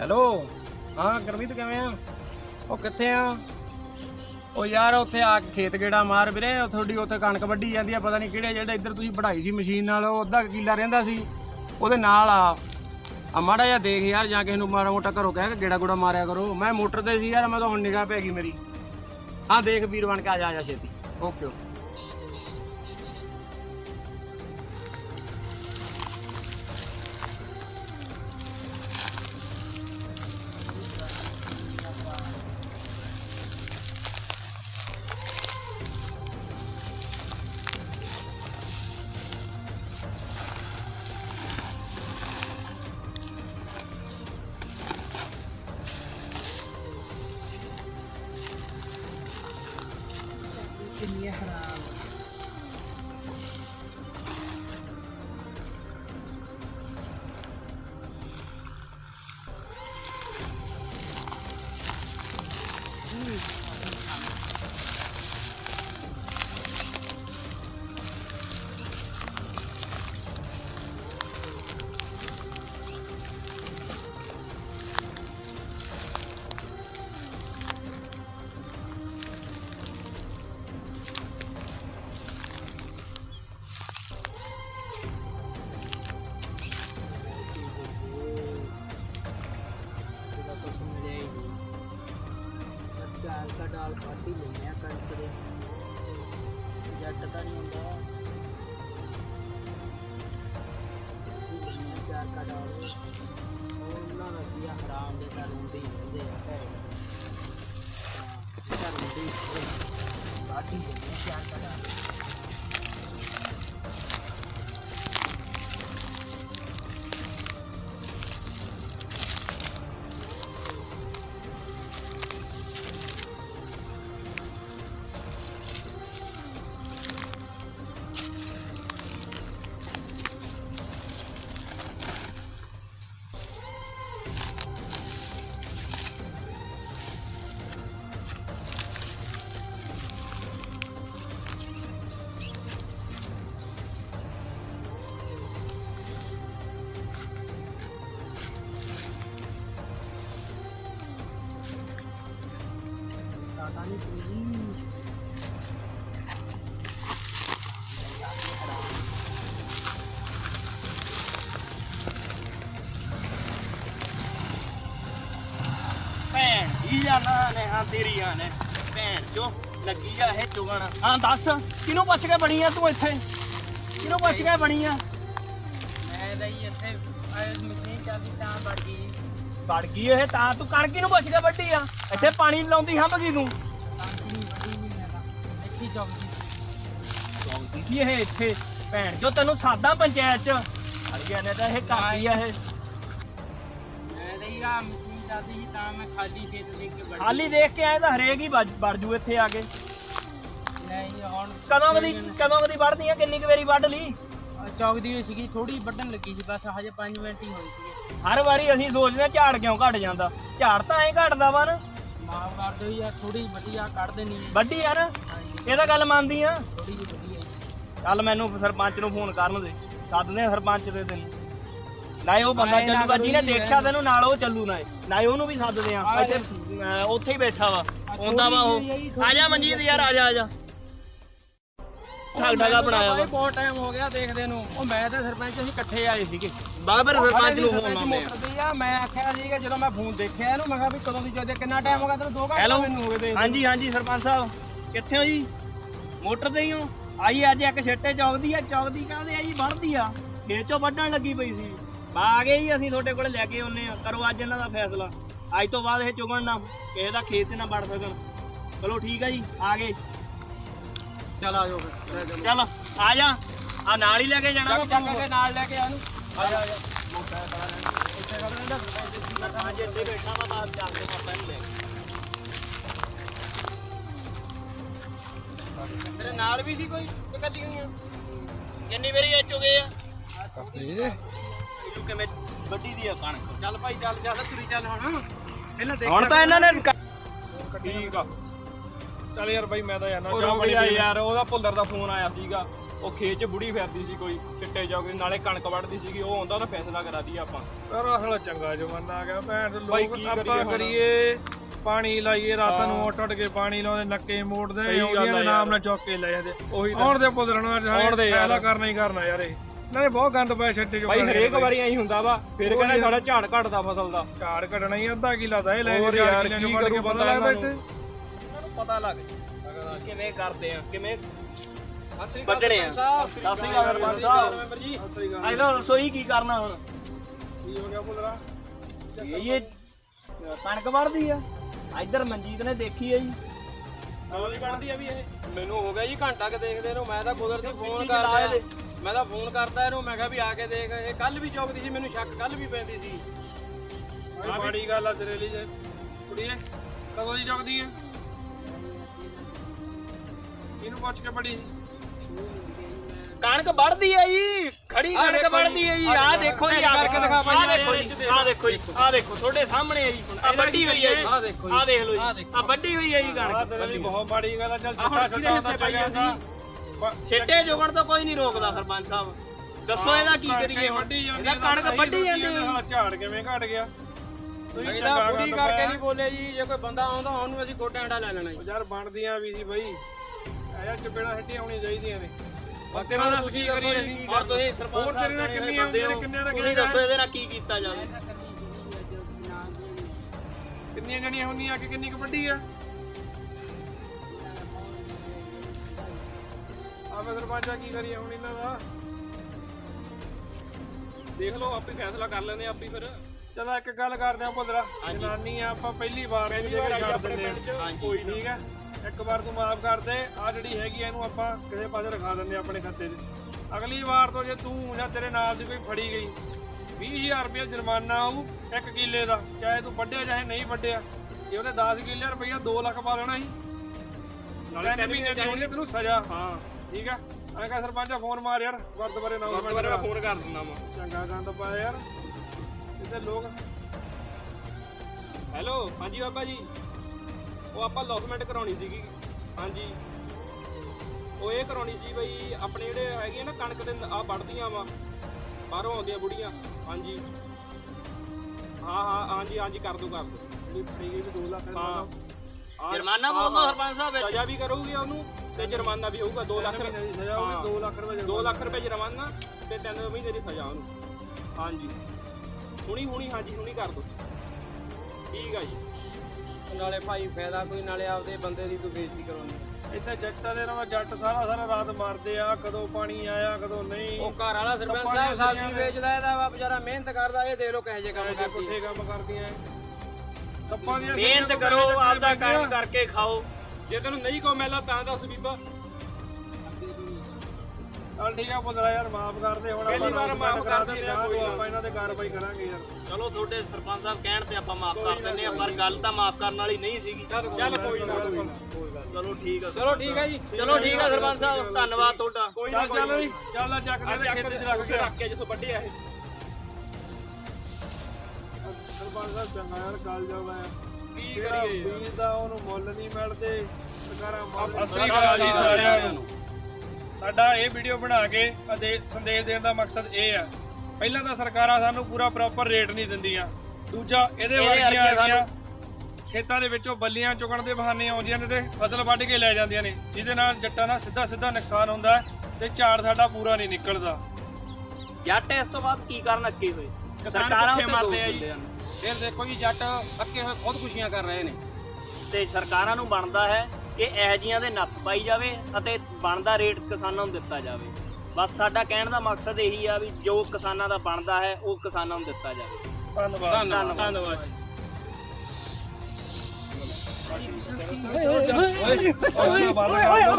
Hello ਹਾਂ, ਗੁਰਮੀਤ ਕਿਵੇਂ ਆ? ਉਹ ਕਿੱਥੇ ਆ? ਉਹ ਯਾਰ, ਉੱਥੇ ਆ ਕੇ ਖੇਤ ਗੇੜਾ ਮਾਰ ਵੀਰੇ ਉਹ ਤੁਹਾਡੀ ਉੱਥੇ ਕਣਕ ਵੱਢੀ ਜਾਂਦੀ ਆ, ਪਤਾ ਨਹੀਂ ਕਿਹੜੇ ਜਿਹੜਾ ਇੱਧਰ ਤੁਸੀਂ ਵਢਾਈ ਸੀ ਮਸ਼ੀਨ ਨਾਲ, ਉਹ ਅੱਧਾ ਕੁ ਕਿੱਲਾ ਰਹਿੰਦਾ ਸੀ, ਉਹਦੇ ਨਾਲ ਆ। ਆ ਮਾੜਾ ਜਿਹਾ ਦੇਖ ਯਾਰ, ਜਾਂ ਕਿਸੇ ਨੂੰ ਮਾੜਾ ਮੋਟਾ ਘਰੋਂ ਕਹਿ ਕੇ ਗੇੜਾ ਗੂੜਾ ਮਾਰਿਆ ਕਰੋ। ਮੈਂ ਮੋਟਰ ਤੇ ਸੀ ਯਾਰ, ਮੈਂ ਤਾਂ ਹੁਣ ਨਿਗਾਹ ਪੈ ਗਈ ਮੇਰੀ। ਹਾਂ ਦੇਖ ਵੀਰ ਬਣ ਕੇ ਆ ਜਾ ਆ ਜਾ ਛੇਤੀ। Okay okay. ਬਸ ਚਾਰ ਦਾ ਡਾਲ ਪਾਟੀ ਲੈਨੇ ਆ ਕਣਕ ਦੇ ਜੱਟ ਤਾਂ ਨਹੀਂ ਹੁੰਦਾ ਲੈਨੇ ਆ ਚਾਰ ਦਾ ਡਾਲ ਉਹ ਉਹਨਾਂ ਦਾ ਕੀ ਆ ਹਰਾਮ ਦੇ ਤਾਂ ਰੋਂਦੇ ਹੀ ਰਹਿੰਦੇ ਆ ਘਰੇ ਹਾਂ ਇਹ ਤਾਂ ਰੋਂਦੇ ਹੀ ਰਹਿੰਦੇ ਪਾਟੀ ਲੈਨੇ ਆ ਚਾਰ ਦਾ ਪਤਾ ਨਹੀਂ ਕੋਈ ਭੈਣ ਜੀ ਜਾਨਾ ਨੇ ਹਾਂ ਤੇਰੀਆਂ ਨੇ। ਭੈਣ ਜੋ ਲੱਗੀ ਆ ਇਹ ਚੁਗਣ। ਹਾਂ ਦੱਸ ਕਿਹਨੂੰ ਪੁੱਛ ਕੇ ਬਣੀ ਆ ਤੂੰ ਇੱਥੇ? ਕਿਹਨੂੰ ਪੁੱਛ ਕੇ ਬਣੀ ਆ? ਮੈਂ ਤਾਂ ਜੀ ਇੱਥੇ ਮਸ਼ੀਨ ਚੱਲਦੀ ਤਾਂ ਵੜ ਗਈ। ਵੜ ਗਈ ਇਹ ਤਾਂ ਤੂੰ ਕਣਕੀ ਨੂੰ ਪੁੱਛ ਕੇ ਵੱਢੀ ਆ? ਇੱਥੇ ਪਾਣੀ ਲਾਉਂਦੀ ਗਈ ਤੂੰ? ਹੀ ਚੌਂਕੀ। ਲਾਉਂਦੀ ਸੀ ਇਹ ਇੱਥੇ ਭੈਣ ਜੋ ਤੈਨੂੰ ਸਾਦਾ ਪੰਚਾਇਤ ਚ। ਅੜ ਗਿਆ ਨੇ ਤਾਂ ਇਹ ਕਾਕੀ ਆ ਇਹ। ਮੈਂ ਤਾਂ ਹੀ ਆ ਮਸ਼ੀਨ ਚੱਲਦੀ ਸੀ ਤਾਂ ਮੈਂ ਖਾਲੀ ਖੇਤ ਦੇਖ ਕੇ ਵੜ ਖਾਲੀ ਦੇਖ ਕੇ ਆਏ ਤਾਂ ਹਰੇਕ ਹੀ ਵੱਜ- ਵੜ ਜੂ ਇੱਥੇ ਆ ਕੇ। ਨਹੀਂ ਹੁਣ ਕਦੋਂ ਕਦੀ ਕਦੋਂ ਕਦੀ ਵੜਦੀ ਆ? ਕਿੰਨੀ ਕੁ ਵਾਰੀ ਵੱਢ ਲਈ? ਚੌਕਦੀ ਹੋਈ ਸੀਗੀ ਥੋੜੀ ਵੱਢਣ ਲੱਗੀ ਸੀ ਬਸ ਹਜੇ 5 ਮਿੰਟ ਹੀ ਹੋਏ ਸੀਗੇ। ਹਰ ਵਾਰੀ ਅਸੀਂ ਸੋਚਦੇ ਹਾਂ ਝਾੜ ਕਿਉਂ ਘਟ ਜਾਂਦਾ। ਝਾੜ ਤਾਂ ਐਂ ਘਟਦਾ ਵਾ ਨਾ। ਮਾਫ ਕਰ ਦਿਓ ਯਾਰ ਥੋੜੀ ਵਧੀਆ ਕੱਢ ਦੇਣੀ ਹੈ ਵੱਡੀ ਆ ਨਾ। ਹਾਂਜੀ ਇਹ ਤਾਂ ਗੱਲ ਮੰਨਦੀ ਆ। ਚੱਲ ਮੈਨੂੰ ਸਰਪੰਚ ਨੂੰ ਫੋਨ ਕਰਨ ਦੇ। ਸੱਦਦੇ ਆ ਸਰਪੰਚ ਦੇ ਤੈਨੂੰ ਨਾਲੇ ਉਹ ਬੰਦਾ ਨਾ ਚੱਲੂਗਾ ਜਿਹਨੇ ਦੇਖਿਆ ਤੈਨੂੰ ਨਾਲ ਉਹ ਚੱਲੂ ਨਾਲੇ ਨਾਲੇ ਉਹਨੂੰ ਵੀ ਸੱਦਦੇ ਆ। ਇੱਥੇ ਅਹ, ਉੱਥੇ ਹੀ ਬੈਠਾ ਵਾ। ਆਉਂਦਾ ਵਾ ਉਹ। ਆ ਜਾ ਮਨਜੀਤ ਯਾਰ ਆ ਜਾ ਆ ਜਾ। ਠੱਗ ਠਾਗਾ ਬਣਾਇਆ ਵਾ। ਬਹੁਤ ਟਾਈਮ ਹੋ ਗਿਆ ਦੇਖਦੇ ਨੂੰ। ਉਹ ਮੈਂ ਤੇ ਸਰਪੰਚ ਅਸੀਂ ਇਕੱਠੇ ਆਏ ਸੀਗੇ। ਬਾਬਰ ਸਰਪੰਚ ਨੂੰ ਫੋਨ ਲਾਉਂਦੇ ਆ। ਮੋਟਰ ਤੇ ਆ। ਮੈਂ ਆਖਿਆ ਸੀਗਾ ਜਦੋਂ ਮੈਂ ਫੋਨ ਦੇਖਿਆ ਇਹਨੂੰ ਮੈਂ ਕਿਹਾ ਵੀ ਕਦੋਂ ਦੀ ਚੱਲਦੇ ਕਿੰਨਾ ਟਾਈਮ ਹੋ ਗਿਆ ਤੈਨੂੰ 2 ਘੰਟੇ ਹੈਲੋ ਮੈਨੂੰ ਹੋ ਗਏ ਦੇਖਦੇ ਹਾਂਜੀ ਹਾਂਜੀ ਸਰਪੰਚ ਸਾਹਿਬ। ਕਿੱਥੇ ਹੋ ਜੀ? ਮੋਟਰ ਤੇ ਹੀ ਹੋ। ਆਈ ਅੱਜ ਇੱਕ ਛੱਟੇ ਚੌਕਦੀ ਆ ਚੌਕਦੀ ਕਾਹਦੇ ਆ ਜੀ? ਵੜਦੀ ਆ। ਖੇਤ ਚੋਂ ਵੱਢਣ ਲੱਗੀ ਪਈ ਸੀ। ਆ ਗਏ ਜੀ ਅਸੀਂ ਤੁਹਾਡੇ ਕੋਲ ਲੈ ਕੇ ਆਉਨੇ ਆ। ਕਰੋ ਅੱਜ ਇਹਨਾਂ ਦਾ ਫੈਸਲਾ। ਅੱਜ ਤੋਂ ਬਾਅਦ ਇਹ ਚੁਗਣ ਨਾ ਕਿਸੇ ਦਾ ਖੇਤ 'ਚ ਨਾ ਵੜ ਸਕਣ। ਚਲੋ ਠੀਕ ਆ ਜੀ ਆ ਗਏ। ਚੱਲ ਆ ਜਾਓ ਫਿਰ। ਚੱਲ ਆ ਜਾ। ਆ ਨਾਲ ਹੀ ਲੈ ਕੇ ਜਾਣਾ ਚੱਕ ਚੱਕ ਕੇ ਨਾਲ ਲੈ ਕੇ ਆ ਇਹਨੂੰ। ਆ ਜਾ ਆ ਜਾ। ਮੋਟਾ ਹੈ ਇੱਥੇ ਰਹਿੰਦਾ। ਇੱਥੇ ਬੈਠਾ ਵਾ ਬਾਹਰ ਚੱਲਦੇ ਆਪਾਂ ਇਹਨੂੰ ਲੈ ਕੇ ਤੇਰੇ ਨਾਲ ਵੀ ਸੀ ਕੋਈ ਕਿ ਕੱਲੀ ਹੋਈਆਂ ਕਿੰਨੀ ਵਾਰੀ ਇਹ ਚੁਗੇ ਆ। ਤੂੰ ਕਿਵੇਂ ਵੱਡੀ ਦੀ ਆ ਕਣਕ? ਚੱਲ ਭਾਈ ਚੱਲ ਚੱਲ ਤੁਰੀ ਚੱਲ ਹੁਣ। ਪਹਿਲਾਂ ਦੇਖ ਹੁਣ ਤਾਂ ਇਹਨਾਂ ਨੇ ਠੀਕ ਆ। ਚੱਲ ਯਾਰ ਬਾਈ ਮੈਂ ਤਾਂ ਜਾਣਾ ਜਾ ਲੈ। ਯਾਰ ਉਹਦਾ ਭੁੱਲਰ ਦਾ ਫੋਨ ਆਇਆ ਸੀਗਾ। ਉਹ ਖੇਤ 'ਚ ਬੁੜੀ ਫਿਰਦੀ ਸੀ ਕੋਈ ਚਿੱਟੇ ਦੀ ਨਾਲੇ ਕਣਕ ਵੱਢਦੀ ਸੀਗੀ। ਉਹ ਆਉਂਦਾ ਉਹਦਾ ਫੈਸਲਾ ਕਰਾ ਦਈਏ ਆਪਾਂ। ਪਰ ਅਸਲ ਚੰਗਾ ਜਮਾਨਾ ਆ ਗਿਆ ਭੈਣ। ਦੇ ਲੋਕ ਕੀ ਆਪਾਂ? ਕਰੀਏ। ਪਾਣੀ ਲਾਈਏ ਰਾਤਾਂ ਨੂੰ ਉੱਠ ਉੱਠ ਕੇ ਪਾਣੀ ਲਾਉਂਦੇ ਨੱਕੇ ਮੋੜਦੇ ਸਹੀ ਗੱਲ ਆਉਂਦੀਆਂ ਆ ਦੇ ਨਾਮ। ਨਾਲ ਚੁੱਕ ਕੇ ਲੈ ਜਾਂਦੇ। ਉਹੀ ਤਾਂ। ਆਉਣ ਦੇ ਪੁੱਤਰਣਾ ਆਉਣ ਦੇ ਯਾਰ। ਫੈਸਲਾ ਕਰਨਾ ਹੀ ਕਰਨਾ ਯਾਰ ਇਹ। ਨਾਲੇ ਬਹੁਤ ਗੰਦ ਪਿਆ ਛੱਡੇ ਜੋ ਬਾਈ ਹਰੇਕ ਵਾਰੀ ਐਂ ਹੁੰਦਾ ਵਾ ਫਿਰ ਕਹਿੰਦਾ ਸਾਡਾ ਝਾੜ ਘਟਦਾ ਫਸਲ ਦਾ। ਝਾੜ ਕੱਢਣਾ ਹੀ ਅੱਧਾ ਕਿਲਾ ਦਾ ਇਹ ਲੈ ਹੋਰ ਕੇ ਯਾਰ, ਚਾਰ ਕੀ ਕਰੂ ਪਤਾ ਲੱਗਦਾ ਇਹਨਾਂ ਇੱਥੇ। ਇਹਨਾਂ ਨੂੰ ਪਤਾ ਲੱਗ ਜਾ। ਕਿਵੇਂ ਕਰਦੇ ਆ ਕਿਵੇਂ ਵੱਢਣੇ ਆ। ਸਤਿ ਸ੍ਰੀ ਅਕਾਲ ਸਰਪੰਚ ਸਾਹਿਬ। ਮੈਂਬਰ ਜੀ। ਸਹੀ ਗੱਲ ਅੱਜ ਤਾਂ ਰਸੋਈ ਕੀ ਕਰਨਾ ਹੁਣ? ਕੀ ਹੋ ਗਿਆ ਪੁੱਤਰਾ? ਇਹ ਇਹ ਕਣਕ ਵੜਦੀ ਆ। ਇੱਧਰ ਮਨਜੀਤ ਨੇ ਦੇਖੀ ਆ ਜੀ। ਗੋਲੀ ਬਣਦੀ ਆ ਵੀ ਇਹ। ਮੈਨੂੰ ਹੋ ਗਿਆ ਜੀ ਘੰਟਾ ਕਿ ਦੇਖਦੇ ਨੂੰ ਮੈਂ ਤਾਂ ਕੁਦਰਤੀ ਫੋਨ ਕਰਦਾ ਦੇ। ਮੈਂ ਤਾਂ ਫੋਨ ਕਰਦਾ ਇਹਨੂੰ ਮੈਂ ਕਿਹਾ ਵੀ ਆ ਕੇ ਦੇਖ ਇਹ ਕੱਲ ਵੀ ਚੌਕਦੀ ਸੀ ਮੈਨੂੰ ਸ਼ੱਕ ਕੱਲ ਵੀ ਪੈਂਦੀ ਸੀ। ਮਾੜੀ ਗੱਲ ਆ ਤੇਰੇ ਲਈ ਜੇ। ਕੁੜੀਏ ਕਦੋਂ ਦੀ ਜਗਦੀ ਹੈ ਇਹਨੂੰ ਪੁੱਛ ਕੇ ਬੜੀ ਕਣਕ ਵੜਦੀ ਆ ਜੀ ਖੜੀ ਆਹ ਕਣਕ ਦੇਖੋ ਵੜਦੀ ਆ ਜੀ ਆਹ ਆਹ ਦੇਖੋ, ਜੀ ਆਹ ਕਰਕੇ ਦਿਖਾ। ਭਾਈ, ਆਹ ਦੇਖੋ ਜੀ ਆਹ ਦੇਖੋ ਜੀ ਆਹ ਦੇਖੋ ਤੁਹਾਡੇ ਸਾਹਮਣੇ ਆ ਜੀ ਆਹ ਵੱਡੀ ਹੋਈ ਆ ਜੀ। ਆਹ ਦੇਖੋ ਜੀ। ਆਹ ਦੇਖ ਲਓ ਆਹ ਜੀ। ਦੇਖੋ। ਆਹ ਵੱਡੀ ਹੋਈ ਆ ਜੀ ਆ ਕਣਕ ਤੇਰੇ ਲਈ ਬਹੁਤ ਮਾੜੀ ਗੱਲ ਆ ਚੱਲ ਛੱਟਾ ਛੱਟਾ ਹੁੰਦਾ ਪਾਈ ਚਾਹੀਦਾ ਛਿੱਟੇ ਜੁਗਣ ਤੋਂ ਕੋਈ ਨਹੀਂ ਰੋਕਦਾ ਸਰਪੰਚ ਸਾਹਿਬ। ਦੱਸੋ ਇਹਦਾ ਕੀ ਕਰੀਏ ਹੁਣ। ਇਹਦਾ ਕਣਕ ਵੱਢੀ ਜਾਂਦੀ ਆ ਝਾੜ ਕਿਵੇਂ ਘਟ ਗਿਆ। ਤੁਸੀਂ ਇਹਦਾ ਚੰਗਾ ਬੁੜੀ ਕਰਕੇ। ਨਹੀਂ ਬੋਲੇ ਜੀ ਜੇ ਕੋਈ ਬੰਦਾ ਆਉਂਦਾ ਉਹਨੂੰ ਅਸੀਂ ਗੋਟੇ ਅੰਡਾ ਲੈ ਲੈਣਾ ਜੀ। ਯਾਰ ਬਣਦੀਆਂ ਵੀ ਸੀ ਬਈ। ਐ ਚਪੇੜਾ ਹੱਟੀ ਆਉਣੀ ਚਾਹੀਦੀਆਂ ਨੇ। ਤੇਰਾ ਦੱਸ ਕੀ ਕਰੀਏ ਅਸੀਂ? ਔਰ ਤੁਸੀਂ ਸਰਪੰਚ ਹੋਰ ਤੇਰੇ ਨਾਲ ਸਾਹਿਬ ਕਿੰਨੀਆਂ ਬੰਦੇ ਹੋ, ਹੁੰਦੀਆਂ ਨੇ, ਕਿੰਨਿਆਂ ਦਾ ਤੁਸੀਂ ਕਿਹੜਾ ਦੱਸੋ ਇਹਦੇ ਨਾਲ ਕੀ ਕੀਤਾ ਜਾਵੇ? ਕਿੰਨੀਆਂ ਜਣੀਆਂ ਹੁੰਦੀਆਂ ਕਿ ਕਿੰਨੀ ਕਬੱਡੀ ਆ? ਆਵੇਂ ਸਰਪੰਚਾ ਕੀ ਕਰੀਏ ਹੁਣ ਇਹਨਾਂ ਦਾ? ਦੇਖ ਲਓ ਆਪੇ ਫੈਸਲਾ ਕਰ ਲੈਂਦੇ ਆ ਆਪੇ ਫਿਰ। ਚਲੋ ਇੱਕ ਗੱਲ ਕਰਦੇ ਆ ਜਨਾਨੀ ਆ ਆਪਾਂ ਪਹਿਲੀ ਵਾਰ ਛੱਡ ਦਿੰਦੇ ਆ। ਕੋਈ ਠੀਕ ਹੈ ਇੱਕ ਵਾਰ ਤੂੰ ਮਾਫ ਕਰ ਦੇ ਆ ਜਿਹੜੀ ਹੈਗੀ ਆ ਇਹਨੂੰ ਆਪਾਂ ਕਿਸੇ ਪਾਸੇ ਰਖਾ ਦਿੰਦੇ ਆ ਆਪਣੇ ਖਾਤੇ 'ਚ। ਅਗਲੀ ਵਾਰ ਤੋਂ ਜੇ ਤੂੰ ਜਾਂ ਤੇਰੇ ਨਾਲ ਦੀ ਕੋਈ ਫੜੀ ਗਈ 20000 ਰੁਪਏ ਜੁਰਮਾਨਾ ਆਊ ਇੱਕ ਕਿੱਲੇ ਦਾ ਚਾਹੇ ਤੂੰ ਵੱਢਿਆ ਚਾਹੇ ਨਹੀਂ ਵੱਢਿਆ। ਜੇ ਉਹਨੇ 10 ਕਿੱਲੇ ਰੁਪਈਆ 2 ਲੱਖ ਪਾ ਲੈਣਾ ਸੀ ਨਾਲੇ ਤਿੰਨ ਮਹੀਨੇ ਦੀ ਹੋਣੀ ਆ ਤੈਨੂੰ ਸਜ਼ਾ। ਹਾਂ। ਠੀਕ ਆ? ਐਂ ਕਹ ਸਰਪੰਚਾ ਫੋਨ ਮਾਰ ਯਾਰ ਗੁਰਦੁਆਰੇ ਨਾ ਗੁਰਦੁਆਰੇ ਮੈਂ ਫੋਨ ਕਰ ਦਿੰਦਾ ਵਾ ਚੰਗਾ ਗੰਦ ਪਾਇਆ ਯਾਰ। ਇਹਦੇ ਲੋਕ ਹੈਲੋ ਹਾਂਜੀ ਬਾਬਾ ਜੀ। ਉਹ ਆਪਾਂ ਲੌਸਮੈਂਟ ਕਰਾਉਣੀ ਸੀਗੀ। ਹਾਂਜੀ। ਉਹ ਇਹ ਕਰਾਉਣੀ ਸੀ ਬਈ ਆਪਣੇ ਜਿਹੜੇ ਹੈਗੇ ਨਾ ਕਣਕ ਦੇ ਆ ਵੱਢਦੀਆਂ ਵਾ। ਬਾਹਰੋਂ ਆਉਂਦੀਆਂ ਬੁੜੀਆਂ। ਹਾਂਜੀ। ਹਾਂ ਹਾਂ ਹਾਂਜੀ ਹਾਂਜੀ ਕਰ ਦੋ ਕਰ ਦੋ। ਵੀ ਫੜੀ ਗਈ ਵੀ 2 ਲੱਖ ਦਾ ਹਾਂ। ਹਾਂ, ਜੁਰਮਾਨਾ ਹਾਂ। ਸਰਪੰਚ ਸਾਹਿਬ ਵਿੱਚ। ਸਜ਼ਾ ਵੀ ਕਰੂਗੀ ਉਹਨੂੰ ਤੇ ਜੁਰਮਾਨਾ ਵੀ ਹੋਊਗਾ 2 ਲੱਖ ਮਹੀਨੇ ਦੀ ਸਜ਼ਾ ਹੋਊਗੀ 2 ਲੱਖ ਰੁਪਏ 2 ਲੱਖ ਰੁਪਏ ਜੁਰਮਾਨਾ ਤੇ 3 ਮਹੀਨੇ ਦੀ ਸਜ਼ਾ ਉਹਨੂੰ। ਹਾਂਜੀ। ਹੁਣੀ ਹੁਣੀ ਹਾਂਜੀ ਹੁਣੀ ਕਰ ਦੋ। ਠੀਕ ਆ ਜੀ। ਨਾਲੇ ਭਾਈ ਫਾਇਦਾ ਕੋਈ ਨਾਲੇ ਆਪਦੇ ਬੰਦੇ ਦੀ ਤੂੰ ਬੇਇੱਜ਼ਤੀ ਕਰਾਉਣੀ ਇੱਥੇ ਜੱਟਾਂ ਦੇ ਨਾਲ ਜੱਟ ਸਾਰਾ ਸਾਰਾ ਰਾਤ ਮਾਰਦੇ ਆ ਕਦੋਂ ਪਾਣੀ ਆਇਆ ਕਦੋਂ ਨਹੀਂ। ਉਹ ਘਰ ਵਾਲਾ ਸਰਪੰਚ ਸੱਪਾਂ ਸਾਹਿਬ ਦੀਆਂ ਸਬਜ਼ੀ ਵੇਚਦਾ ਇਹਦਾ ਵਾ ਵਿਚਾਰਾ ਮਿਹਨਤ ਕਰਦਾ ਇਹ ਦੇਖ ਲੋ ਕਹੇ ਜੇ ਕੰਮ ਕਰਦੀ ਪੁੱਠੇ ਕੰਮ ਕਰਦੀਆਂ ਐ। ਸੱਪਾਂ ਦੀਆਂ ਮਿਹਨਤ ਕਰੋ ਆਪਦਾ। ਕੰਮ ਕਰਕੇ ਖਾਓ। ਜੇ ਤੈਨੂੰ ਨਹੀਂ ਕੋ ਮਿਲਦਾ ਤਾਂ ਦੱਸ ਬੀਬਾ। ਚੱਲ ਠੀਕ ਆ ਪੁੱਤਰਾ ਯਾਰ ਮਾਫ ਕਰ ਦੇ ਹੁਣ ਪਹਿਲੀ ਵਾਰ ਮਾਫ਼ ਕਰਾ ਕਰ ਦਿੰਦੇ ਦਿੰਦੇ ਆ, ਆ ਕੋਈ ਨਾ। ਆਪਾਂ ਇਹਨਾਂ ਤੇ ਕਾਰਵਾਈ ਕਰਾਂਗੇ ਯਾਰ। ਚਲੋ ਤੁਹਾਡੇ ਸਰਪੰਚ ਸਾਹਿਬ ਕਹਿਣ ਤੇ ਆਪਾਂ ਮਾਫ ਕਰ ਦਿੰਦੇ ਆ ਪਰ ਗੱਲ ਤਾਂ ਮਾਫ ਕਰਨ ਵਾਲੀ ਨਹੀਂ ਸੀਗੀ। ਚੱਲ ਕੋਈ ਨਾ ਕੋਈ ਨਾ ਚਲੋ ਠੀਕ ਆ। ਚਲੋ ਠੀਕ ਹੈ ਜੀ। ਚਲੋ ਠੀਕ ਆ ਸਰਪੰਚ ਸਾਹਿਬ ਧੰਨਵਾਦ ਤੁਹਾਡਾ। ਕੋਈ ਨਾ ਚੱਲ ਵੀ ਚੱਲ ਆ ਚੱਕ ਦੇ ਖੇਤ 'ਚ ਰੱਖ ਕੇ ਰੱਖ ਕੇ ਜਿੱਥੋਂ ਵੱਡੇ ਆ ਇਹ। ਸਰਪੰਚ ਸਾਹਿਬ ਚੰਗਾ ਯਾਰ ਗੱਲ ਜਾਵਾ ਕੀ ਕਰੀਏ? ਬੀਜ ਦਾ ਉਹਨੂੰ ਮੁੱਲ ਨਹੀਂ ਮਿਲਦੇ ਸਰਕਾਰਾਂ ਮੁੱਲ ਸ੍ਰੀ ਅਕਾਲ ਜੀ ਸਾਰਿਆਂ ਨੂੰ। ਸਾਡਾ ਇਹ ਵੀਡੀਓ ਬਣਾ ਕੇ ਅਤੇ ਸੰਦੇਸ਼ ਦੇਣ ਦਾ ਮਕਸਦ ਇਹ ਆ। ਪਹਿਲਾਂ ਤਾਂ ਸਰਕਾਰਾਂ ਸਾਨੂੰ ਪੂਰਾ ਪ੍ਰੋਪਰ ਰੇਟ ਨਹੀਂ ਦਿੰਦੀਆਂ। ਦੂਜਾ ਇਹਦੇ ਇਹ ਵਰਗੀਆਂ ਵਰਗੀਆਂ ਆ ਖੇਤਾਂ ਦੇ ਵਿੱਚੋਂ ਬੱਲੀਆਂ ਚੁਗਣ ਦੇ ਬਹਾਨੇ ਆਉਂਦੀਆਂ ਨੇ ਤੇ ਫਸਲ ਵੱਢ ਕੇ ਲੈ ਜਾਂਦੀਆਂ ਨੇ। ਜਿਹਦੇ ਨਾਲ ਜੱਟਾਂ ਦਾ ਸਿੱਧਾ ਸਿੱਧਾ ਨੁਕਸਾਨ ਹੁੰਦਾ ਤੇ ਝਾੜ ਸਾਡਾ ਪੂਰਾ ਨਹੀਂ ਨਿਕਲਦਾ। ਜੱਟ ਇਸ ਤੋਂ ਬਾਅਦ ਕੀ ਕਰਨ ਅੱਕੇ ਹੋਏ? ਸਰਕਾਰਾਂ ਉੱਤੇ ਮਰਦੇ ਆ ਦੋਸ਼ ਜੀ। ਫਿਰ ਦੇਖੋ ਜੀ ਜੱਟ ਅੱਕੇ ਹੋਏ ਖੁਦਕੁਸ਼ੀਆਂ ਕਰ ਰਹੇ ਨੇ। ਤੇ ਸਰਕਾਰਾਂ ਨੂੰ ਬਣਦਾ ਹੈ ਕਿ ਇਹ ਜੀਆਂ ਦੇ ਨੱਥ ਪਾਈ ਜਾਵੇ ਅਤੇ ਬਣਦਾ ਰੇਟ ਕਿਸਾਨਾਂ ਨੂੰ ਦਿੱਤਾ ਜਾਵੇ ਬਸ ਸਾਡਾ ਕਹਿਣ ਦਾ ਮਕਸਦ ਇਹੀ ਆ ਵੀ ਜੋ ਕਿਸਾਨਾਂ ਦਾ ਬਣਦਾ ਹੈ ਉਹ ਕਿਸਾਨਾਂ ਨੂੰ ਦਿੱਤਾ ਜਾਵੇ ਧੰਨਵਾਦ ਧੰਨਵਾਦ ਧੰਨਵਾਦ ਓਏ ਓਏ ਓਏ ਓਏ ਓਏ